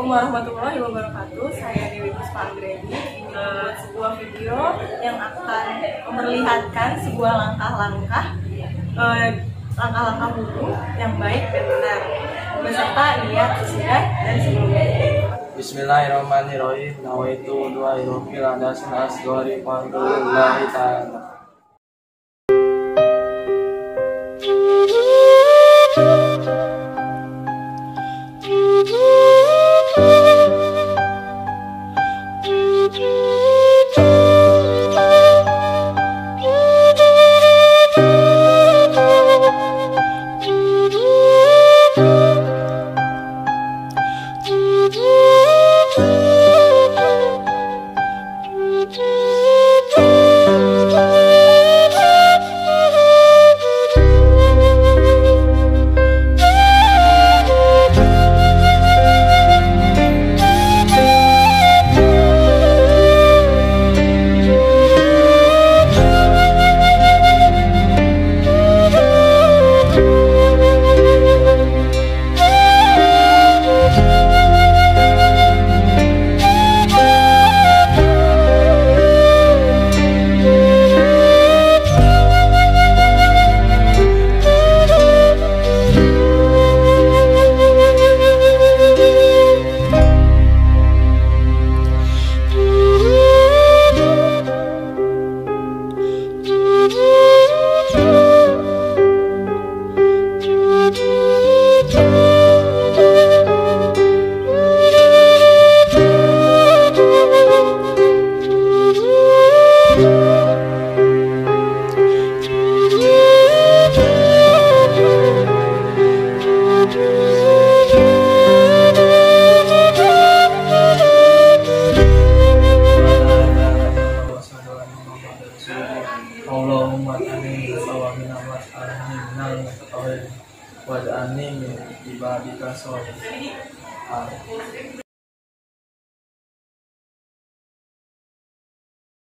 warahmatullahi wabarakatuh. Saya Dewi Puspa Anggreni membuat sebuah video yang akan memperlihatkan sebuah langkah-langkah eh, langkah-langkah hukum yang baik dan benar beserta niat sesudah dan sebelumnya. Bismillahirrahmanirrahim. Nawaitu dua ilfil adas nas fadlillahi ta'ala. anim ng or wad eh, anim ibabita sol. Amen. Ah,